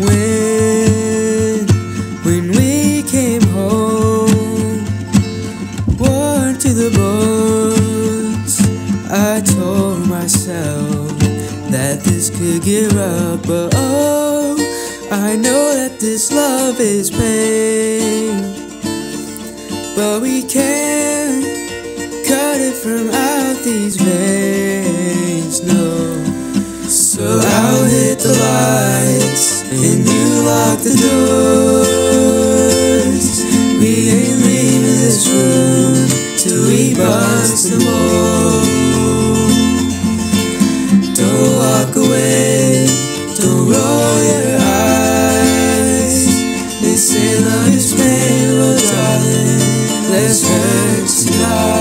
When, when we came home, worn to the bones, I told myself that this could get rough, but oh, I know that this love is pain, but we can't cut it from out these veins, no. So I'll hit the lights and you lock the doors. We ain't leaving this room till we bust the wall. Don't walk away, don't roll your eyes. They say love is pain, oh darling, let's hurt tonight.